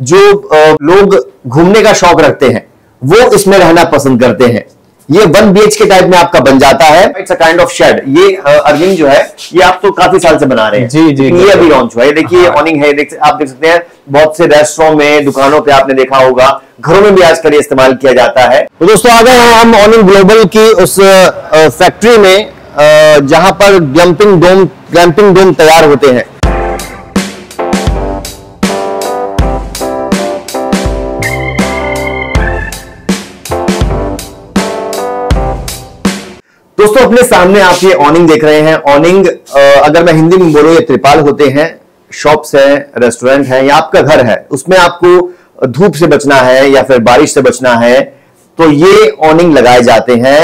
जो लोग घूमने का शौक रखते हैं वो इसमें रहना पसंद करते हैं। ये वन बी के टाइप में आपका बन जाता है। It's a kind of shed ये अ, अरविंद जो है ये आप तो काफ़ी साल से बना रहे हैं। जी, जी, ये अभी लॉन्च हुआ है। देखिए हाँ। ऑनिंग है देख आप देख सकते हैं बहुत से रेस्टोरेंट में दुकानों पे आपने देखा होगा। घरों में भी आजकल इस्तेमाल किया जाता है। तो दोस्तों आ गए हैं हम ऑनिंग ग्लोबल की उस फैक्ट्री में जहाँ पर ग्लैम्पिंग डोम ग्लैम्पिंग डोम तैयार होते हैं। दोस्तों, अपने सामने आप ये ऑनिंग देख रहे हैं। ऑनिंग अगर मैं हिंदी में बोलूँ, ये त्रिपाल होते हैं। शॉप्स हैं रेस्टोरेंट हैं, या आपका घर है। उसमें आपको धूप से बचना है या फिर बारिश से बचना है तो ये ऑनिंग लगाए जाते हैं।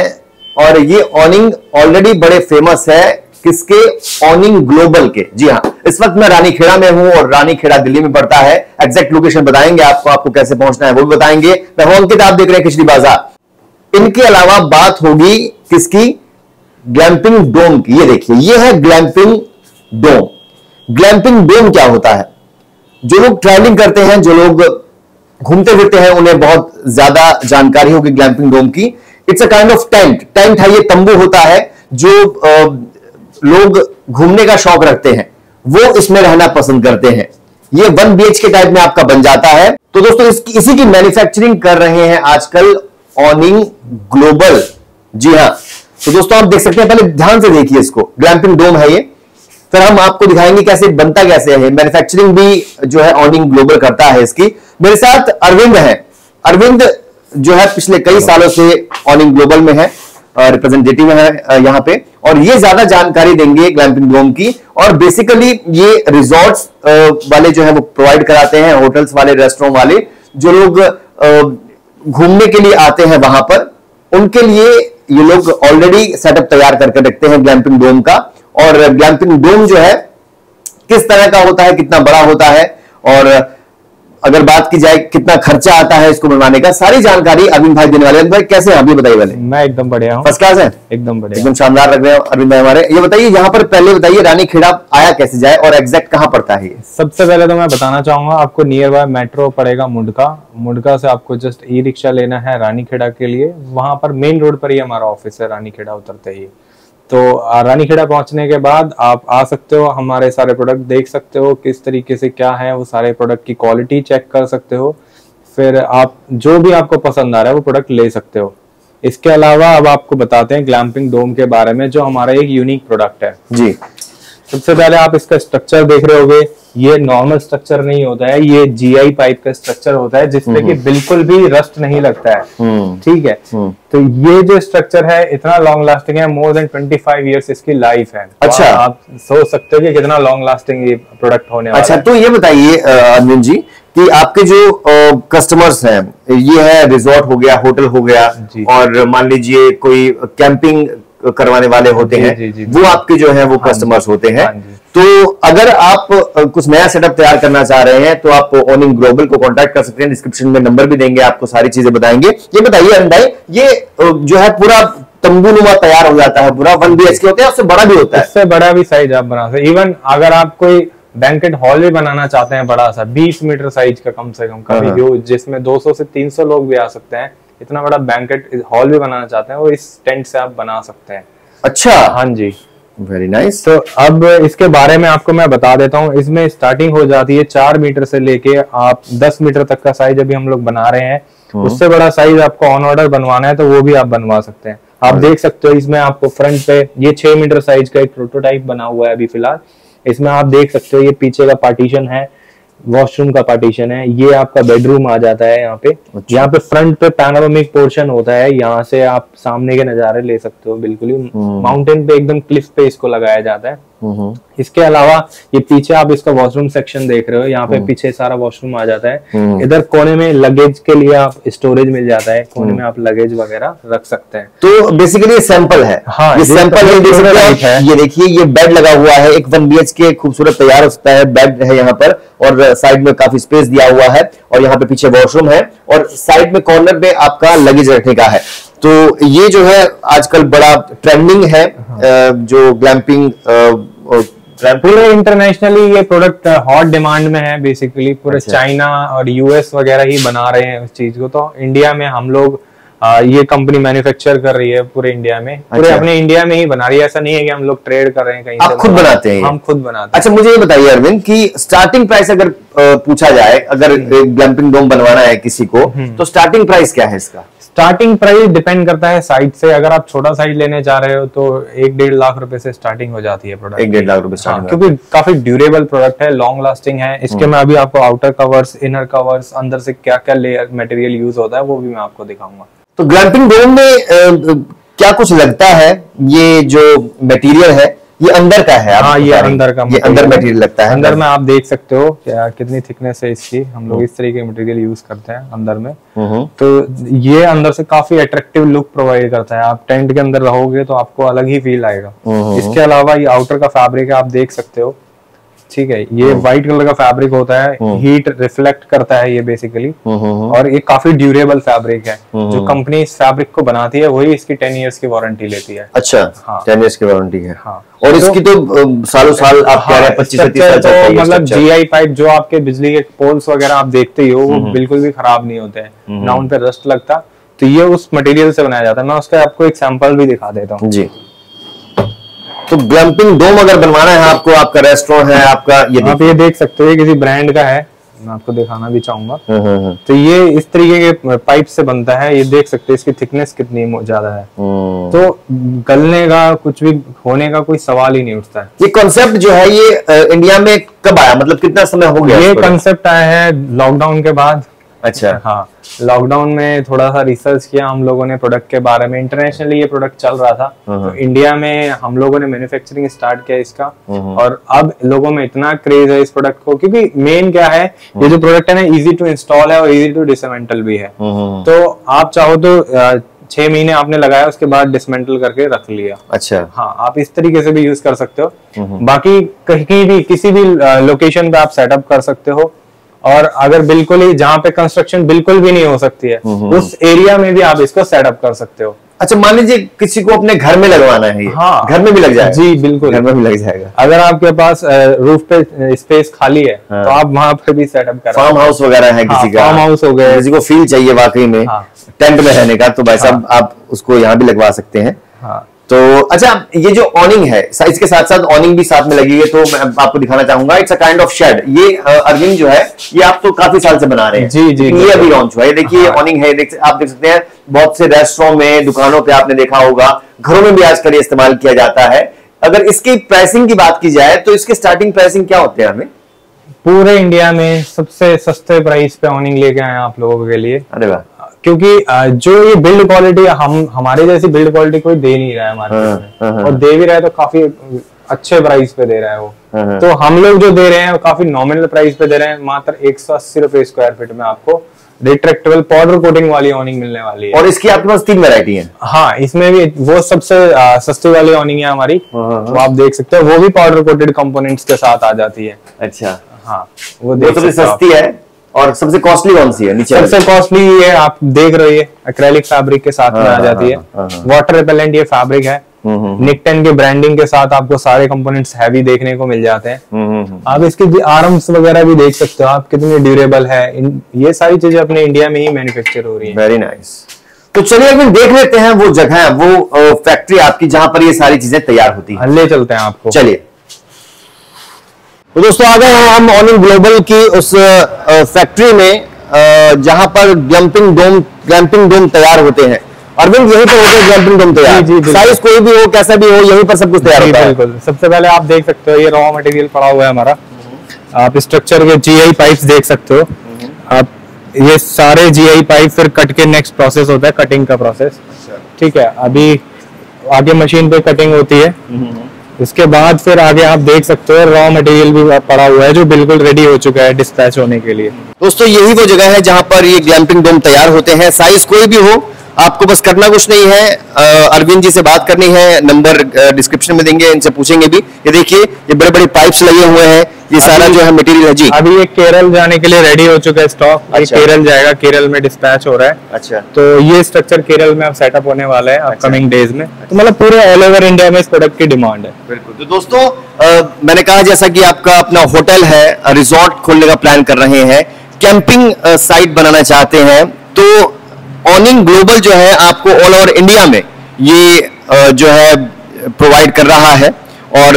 और ये ऑनिंग ऑलरेडी बड़े फ़ेमस है किसके? ऑनिंग ग्लोबल के। जी हाँ इस वक्त मैं रानी खेड़ा में हूँ और रानी खेड़ा दिल्ली में पड़ता है। एग्जैक्ट लोकेशन बताएँगे आपको आपको कैसे पहुँचना है वो भी बताएँगे। मैं अंकित आप देख रहे हैं, खिचड़ी बाज़ार। इनके अलावा बात होगी किसकी? ग्लैम्पिंग डोम ये देखिए, ये है ग्लैम्पिंग डोम। ग्लैम्पिंग डोम क्या होता है? जो लोग ट्रैवलिंग करते हैं, जो लोग घूमते फिरते हैं, उन्हें बहुत ज़्यादा जानकारी होगी ग्लैम्पिंग डोम की। It's a kind of tent tent है, ये तंबू होता है, जो लोग घूमने का शौक रखते हैं। वो इसमें रहना पसंद करते हैं। ये वन बी के टाइप में आपका बन जाता है। तो दोस्तों इसकी इसी की मैन्युफैक्चरिंग कर रहे हैं आजकल ऑनिंग ग्लोबल जी हाँ। तो दोस्तों आप देख सकते हैं, पहले ध्यान से देखिए इसको। ग्लैम्पिंग डोम है ये। फिर हम आपको दिखाएँगे कैसे बनता, कैसे है। मैन्युफैक्चरिंग भी जो है ऑनिंग ग्लोबल करता है इसकी। मेरे साथ अरविंद है। अरविंद जो है पिछले कई सालों से ऑनिंग ग्लोबल में है रिप्रेजेंटेटिव है यहाँ पे। और ये ज़्यादा जानकारी देंगे ग्लैम्पिंग डोम की। और बेसिकली ये रिजॉर्ट्स वाले जो है वो प्रोवाइड कराते हैं होटल्स वाले रेस्टोरेंट वाले, जो लोग घूमने के लिए आते हैं वहाँ पर, उनके लिए ये लोग ऑलरेडी सेटअप तैयार करके रखते हैं ग्लैम्पिंग डोम का। और ग्लैम्पिंग डोम जो है, किस तरह का होता है, कितना बड़ा होता है, और अगर बात की जाए कितना खर्चा आता है इसको बनवाने का सारी जानकारी अरविंद भाई देने वाले अरविंद भाई कैसे आप ये बताइए पहले। मैं एकदम बढ़िया हूँ। फ़र्स्ट क्लास है? एकदम बढ़िया। एकदम शानदार लग रहे हैं अरविंद भाई हमारे। ये बताइए यहाँ पर पहले बताइए रानी खेड़ा आया कैसे जाए और एग्जैक्ट कहाँ पड़ता है सबसे पहले तो मैं बताना चाहूँगा आपको नियर बाय मेट्रो पड़ेगा मुंडका। मुंडका से आपको जस्ट ई रिक्शा लेना है रानीखेड़ा के लिए। वहाँ पर मेन रोड पर ही हमारा ऑफ़िस है रानीखेड़ा उतरते ही। तो रानीखेड़ा पहुँचने के बाद आप आ सकते हो, हमारे सारे प्रोडक्ट देख सकते हो, किस तरीके से क्या है, वो सारे प्रोडक्ट की क्वालिटी चेक कर सकते हो। फिर आप, जो भी आपको पसंद आ रहा है, वो प्रोडक्ट ले सकते हो। इसके अलावा अब आपको बताते हैं ग्लैम्पिंग डोम के बारे में, जो हमारा एक यूनिक प्रोडक्ट है। जी। सबसे पहले आप इसका स्ट्रक्चर देख रहे होगे ये नॉर्मल स्ट्रक्चर नहीं होता है ये जीआई पाइप का स्ट्रक्चर होता है जिसमें कि बिल्कुल भी रस्ट नहीं लगता है। हम्म। ठीक है? हम्म। तो ये जो स्ट्रक्चर है इतना लॉन्ग लास्टिंग है मोर देन 25 इयर्स इसकी लाइफ है। तो अच्छा। आप सोच सकते हो कि कितना लॉन्ग लास्टिंग ये प्रोडक्ट होने अच्छा तो ये बताइए अरविंद जी कि आपके जो कस्टमर्स हैं ये है रिजॉर्ट हो गया होटल हो गया और मान लीजिए कोई कैंपिंग करवाने वाले होते जी, हैं। जी, जी, वो आपके जो है वो हाँ कस्टमर्स होते हैं। हाँ तो अगर आप कुछ नया सेटअप तैयार करना चाह रहे हैं तो आप ओनिंग ग्लोबल को कांटेक्ट कर सकते हैं। डिस्क्रिप्शन में नंबर भी देंगे आपको सारी चीज़ें बताएँगे। ये बताइए भाई ये जो है पूरा तंबू नुमा तैयार हो जाता है पूरा वन बी एच के होते हैं उससे बड़ा भी होता है? इससे बड़ा भी साइज़ आप बना सकते इवन अगर आप कोई बैंकेट हॉल भी बनाना चाहते हैं बड़ा सा 20 मीटर साइज़ का कम से कम कभी हाँ। जो जिसमें 200 से 300 लोग भी आ सकते हैं इतना बड़ा बैंकेट हॉल भी बनाना चाहते हैं वो इस टेंट से आप बना सकते हैं। अच्छा। हाँ जी। वेरी नाइस तो अब इसके बारे में आपको मैं बता देता हूँ इसमें स्टार्टिंग हो जाती है चार मीटर से लेके आप दस मीटर तक का साइज़ अभी हम लोग बना रहे हैं। उससे बड़ा साइज़ आपको ऑन ऑर्डर बनवाना है तो वो भी आप बनवा सकते हैं। आप देख सकते हो इसमें आपको फ्रंट पे ये छह मीटर साइज़ का एक प्रोटोटाइप बना हुआ है अभी फ़िलहाल। इसमें आप देख सकते हो ये पीछे का पार्टीशन है। वॉशरूम का पार्टीशन है ये आपका बेडरूम आ जाता है यहाँ पे। अच्छा। यहाँ पे फ्रंट पे पैनोरामिक पोर्शन होता है यहाँ से आप सामने के नजारे ले सकते हो बिल्कुल ही माउंटेन पे एकदम क्लिफ पे इसको लगाया जाता है। इसके अलावा ये पीछे आप इसका वॉशरूम सेक्शन देख रहे हो यहाँ पे पीछे सारा वॉशरूम आ जाता है। इधर कोने में लगेज के लिए आप स्टोरेज मिल जाता है कोने में आप लगेज वगैरह रख सकते हैं। तो बेसिकली ये सैंपल है। हाँ, ये सैंपल है देख सकते हैं। ये देखिए ये बेड लगा हुआ है एक वन बी के खूबसूरत तैयार हो सकता है बेड है यहाँ पर और साइड में काफ़ी स्पेस दिया हुआ है और यहाँ पे पीछे वॉशरूम है और साइड में कॉर्नर पे आपका लगेज रखने का है। तो ये जो है आजकल बड़ा ट्रेंडिंग है जो ग्लैम्पिंग पूरे इंटरनेशनली ये प्रोडक्ट हॉट डिमांड में है बेसिकली पूरे अच्छा। चाइना और यूएस वगैरह ही बना रहे हैं उस चीज़ को। तो इंडिया में हम लोग आ, ये कंपनी मैन्युफैक्चर कर रही है पूरे इंडिया में। पूरे अच्छा। अपने इंडिया में ही बना रही है। ऐसा नहीं है कि हम लोग ट्रेड कर रहे हैं कहीं आप खुद बनाते हैं। हम खुद बनाते हैं। अच्छा मुझे ये बताइए अरविंद कि स्टार्टिंग प्राइस अगर पूछा जाए अगर ग्लैम्पिंग डोम बनवाना है किसी को हम्म। तो स्टार्टिंग प्राइस क्या है इसका? हैं स्टार्टिंग प्राइस डिपेंड करता है साइज़ से। अगर आप छोटा साइज़ लेने जा रहे हो तो एक डेढ़ लाख रुपए से स्टार्टिंग हो जाती है प्रोडक्ट एक डेढ़ लाख रुपए हाँ, क्योंकि काफ़ी ड्यूरेबल प्रोडक्ट है लॉन्ग लास्टिंग है। इसके हम्म। में अभी आपको आउटर कवर्स इनर कवर्स अंदर से क्या क्या लेयर मटेरियल यूज़ होता है वो भी मैं आपको दिखाऊँगा। तो ग्लैम्पिंग डोम में क्या कुछ लगता है? ये जो मटेरियल है ये अंदर का है हाँ ये। अंदर का ये अंदर मटेरियल लगता है अंदर में आप देख सकते हो क्या कितनी थिकनेस है इसकी। हम लोग इस तरीके के मटेरियल यूज़ करते हैं अंदर में। हम्म, तो ये अंदर से काफ़ी अट्रेक्टिव लुक प्रोवाइड करता है। आप टेंट के अंदर रहोगे तो आपको अलग ही फील आएगा। हम्म। इसके अलावा ये आउटर का फैब्रिक है आप देख सकते हो। ठीक है ये व्हाइट कलर का फैब्रिक होता है हीट रिफ्लेक्ट करता है ये बेसिकली हम्म, हम्म, और ये काफ़ी ड्यूरेबल फैब्रिक है जो कंपनी इस फैब्रिक को बनाती है वही इसकी टेन इयर्स की वारंटी लेती है। अच्छा हाँ। टेन इयर्स की वारंटी है। हाँ। और इसकी तो सालों साल आप कह रहे हैं पच्चीस है तो मतलब structure। जीआई पाइप जो आपके बिजली के पोल्स वगैरह आप देखते ही हो हम्म, वो बिल्कुल भी खराब नहीं होते हैं ना उन पे रस्ट लगता। तो ये उस मटेरियल से बनाया जाता है। मैं उसका आपको एक सैंपल भी दिखा देता हूँ। जी। तो ग्लैम्पिंग डोम अगर बनवाना है आपको आपका रेस्टोरेंट है आपका ये आप ये देख सकते हो किसी ब्रांड का है। मैं आपको दिखाना भी चाहूँगा। हम्म, हम्म, हम्म, तो ये इस तरीके के पाइप से बनता है। ये देख सकते हो इसकी थिकनेस कितनी ज़्यादा है। तो गलने का कुछ भी होने का कोई सवाल ही नहीं उठता है। ये कॉन्सेप्ट जो है ये इंडिया में कब आया? मतलब कितना समय हो गया ये कॉन्सेप्ट आया है लॉकडाउन के बाद। अच्छा। हाँ। लॉकडाउन में थोड़ा सा रिसर्च किया हम लोगों ने प्रोडक्ट के बारे में। इंटरनेशनली ये प्रोडक्ट चल रहा था। तो इंडिया में हम लोगों ने मैन्युफैक्चरिंग स्टार्ट किया इसका। और अब लोगों में इतना क्रेज है इस प्रोडक्ट को क्योंकि मेन क्या है ये जो प्रोडक्ट है ना इजी टू इंस्टॉल है और इजी टू डिसमेंटल भी है। हम्म, हम्म, तो आप चाहो तो छह महीने आपने लगाया उसके बाद डिसमेंटल करके रख लिया। अच्छा। हाँ आप इस तरीके से भी यूज़ कर सकते हो। बाकी कहीं भी किसी भी लोकेशन पे आप सेटअप कर सकते हो। और अगर बिल्कुल ही जहाँ पे कंस्ट्रक्शन बिल्कुल भी नहीं हो सकती है उस एरिया में भी आप इसको सेटअप कर सकते हो। अच्छा मान लीजिए किसी को अपने घर में लगवाना है हाँ। घर में भी लग जाएगा। जी बिल्कुल। घर में भी लग जाएगा। अगर आपके पास रूफ पे स्पेस खाली है हाँ। तो आप वहाँ पर भी सेटअप कर फार्म हाउस वगैरह है हाँ, किसी का। फार्म हाउस हो गए। किसी को फील चाहिए वाकई में हाँ। टेंट में रहने का तो भाई साहब आप उसको यहाँ भी लगवा सकते हैं। हाँ। तो अच्छा ये जो ऑनिंग है साइज़ के साथ साथ ऑनिंग भी साथ में लगी हुई है तो मैं आपको दिखाना चाहूँगा it's a kind of shed ये अरविंद जो है ये आप तो काफ़ी साल से बना रहे हैं। जी, जी, ये अभी लॉन्च हुआ है। देखिए हाँ। ऑनिंग है देख, आप देख सकते हैं बहुत से रेस्टोरों में दुकानों पे आपने देखा होगा घरों में भी आजकल ये इस्तेमाल किया जाता है। अगर इसकी प्राइसिंग की बात की जाए तो इसके स्टार्टिंग प्राइसिंग क्या होते हैं हमें? पूरे इंडिया में सबसे सस्ते प्राइस पे ऑनिंग लेके आए आप लोगों के लिए। अरे वाह। क्योंकि जो ये बिल्ड क्वालिटी हम हमारे जैसी बिल्ड क्वालिटी कोई दे नहीं रहा है हमारे हाँ, में। हाँ, हाँ। और दे भी रहा है तो काफ़ी अच्छे प्राइस पे दे रहा है वो। हाँ, हाँ। तो हम लोग जो दे रहे हैं वो काफ़ी नॉमिनल प्राइस पे दे रहे हैं। मात्र एक सौ अस्सी रुपए स्क्वायर फीट में आपको रिट्रेक्टेबल पाउडर कोटिंग वाली ऑनिंग मिलने वाली है। और इसकी आपके पास तीन वैरायटी है। हाँ इसमें भी वो सबसे सस्ती वाली ऑनिंग है हमारी। हाँ, वो आप देख सकते हो वो भी पाउडर कोटेड कंपोनेंट्स के साथ आ जाती है। अच्छा। हाँ वो देख सबसे सकते सस्ती है? और सबसे कॉस्टली कौन सी है? नीचे सबसे कॉस्टली ये आप देख रहे हो एक्रेलिक फैब्रिक के साथ में हाँ, आ जाती है हाँ, हाँ, हाँ। वाटर रिपेलेंट ये फैब्रिक है। निकटन के ब्रांडिंग के साथ आपको सारे कंपोनेंट्स हैवी देखने को मिल जाते हैं। हम्म, हम्म, हम्म। आप इसके आर्म्स वगैरह भी देख सकते हो। आप कितनी ड्यूरेबल है। ये सारी चीज़ें अपने इंडिया में ही मैन्युफैक्चर हो रही है। वेरी नाइस तो चलिए अभी देख लेते हैं वो जगह वो फैक्ट्री आपकी जहाँ पर ये सारी चीज़ें तैयार होती है ले चलते हैं आपको। चलिए। तो दोस्तों आ गए हैं हम ऑनिंग ग्लोबल की उस फैक्ट्री में जहाँ पर ग्लैम्पिंग डोम ग्लैम्पिंग डोम तैयार होते हैं। अरविंद यहीं पर होते हैं ग्लैम्पिंग डोम तैयार। साइज़ कोई भी हो कैसा भी हो यहीं पर सब कुछ तैयार होता है। बिल्कुल। सबसे पहले आप देख सकते हो ये रॉ मटेरियल पड़ा हुआ है हमारा। आप स्ट्रक्चर के जीआई पाइप्स देख सकते हो। आप ये सारे जीआई पाइप फिर कट के नेक्स्ट प्रोसेस होता है कटिंग का प्रोसेस ठीक है अभी आगे मशीन पे कटिंग होती है। इसके बाद फिर आगे आप देख सकते हो रॉ मटेरियल भी पड़ा हुआ है, जो बिल्कुल रेडी हो चुका है डिस्पैच होने के लिए। दोस्तों, यही वो जगह है जहाँ पर ये ग्लैम्पिंग डोम तैयार होते हैं। साइज़ कोई भी हो, आपको बस करना कुछ नहीं है। अरविंद जी से बात करनी है, नंबर डिस्क्रिप्शन में देंगे, इनसे पूछेंगे भी। ये देखिए, ये बड़े बड़े पाइप्स लगे हुए हैं। ये सारा जो है मटेरियल है जी। अभी ये केरल जाने के लिए रेडी हो चुका है स्टॉक ये अच्छा। केरल जाएगा केरल में डिस्पैच हो रहा है। अच्छा। तो ये स्ट्रक्चर केरल में अब सेटअप होने वाला है अपकमिंग डेज़ में। तो मतलब पूरे ऑल ओवर इंडिया में इस प्रोडक्ट की डिमांड है। बिल्कुल। तो दोस्तों अ, मैंने कहा जैसा की आपका अपना होटल है रिजॉर्ट खोलने का प्लान कर रहे हैं। कैंपिंग साइट बनाना चाहते हैं। तो ऑनिंग ग्लोबल जो है आपको ऑल ओवर इंडिया में ये जो है प्रोवाइड कर रहा है। और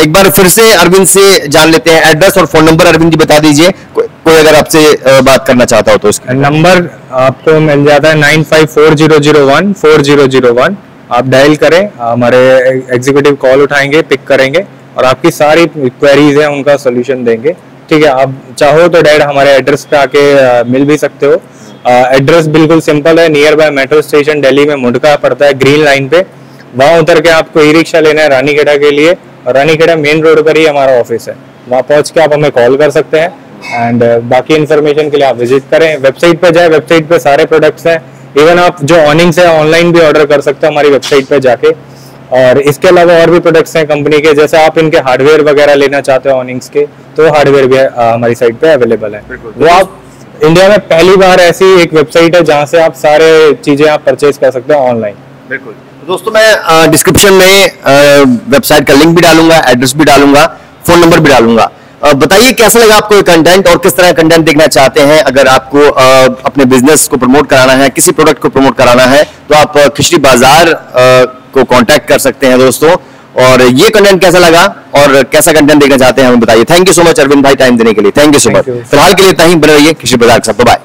एक बार फिर से अरविंद से जान लेते हैं एड्रेस और फ़ोन नंबर अरविंद जी बता दीजिए। को, कोई अगर आपसे बात करना चाहता हो तो इसका नंबर आपको मिल जाता है nine five four zero zero one four zero zero one. आप डायल करें हमारे एग्जीक्यूटिव कॉल उठाएँगे पिक करेंगे और आपकी सारी क्वेरीज है उनका सोल्यूशन देंगे। ठीक है आप चाहो तो डायरेक्ट हमारे एड्रेस पे आके मिल भी सकते हो। एड्रेस बिल्कुल सिंपल है near by metro station Delhi में मुडका पड़ता है ग्रीन लाइन पे। वहाँ उतर के आपको ई रिक्शा लेना है रानीखेड़ा के लिए और रानीखेड़ा मेन रोड पर ही हमारा ऑफ़िस है। वहाँ पहुँच के आप हमें कॉल कर सकते हैं एंड बाकी इन्फॉर्मेशन के लिए आप विज़िट करें। वेबसाइट पे जाए वेबसाइट पे सारे प्रोडक्ट्स हैं। इवन आप जो ऑनिंग्स है ऑनलाइन भी ऑर्डर कर सकते हो हमारी वेबसाइट पे जाके। और इसके अलावा और भी प्रोडक्ट्स हैं कंपनी के। जैसे आप इनके हार्डवेयर वगैरह लेना चाहते हो ऑनिंग्स के तो हार्डवेयर भी अ, हमारी साइट पे अवेलेबल है। वो आप इंडिया में पहली बार ऐसी एक वेबसाइट है जहाँ से आप सारे चीज़ें आप परचेज कर सकते हो ऑनलाइन बिल्कुल। दोस्तों मैं डिस्क्रिप्शन में वेबसाइट का लिंक भी डालूँगा एड्रेस भी डालूँगा फ़ोन नंबर भी डालूँगा। बताइए कैसा लगा आपको ये कंटेंट और किस तरह कंटेंट देखना चाहते हैं? अगर आपको अपने बिज़नेस को प्रमोट कराना है किसी प्रोडक्ट को प्रमोट कराना है तो आप खिचड़ी बाज़ार को कांटेक्ट कर सकते हैं दोस्तों। और ये कंटेंट कैसा लगा और कैसा कंटेंट देखना चाहते हैं हमें बताइए। Thank you so much Arvind भाई टाइम देने के लिए। थैंक यू सो मच फ़िलहाल के लिए इतना ही बने रहिए खिचड़ी बाज़ार के साथ। बाय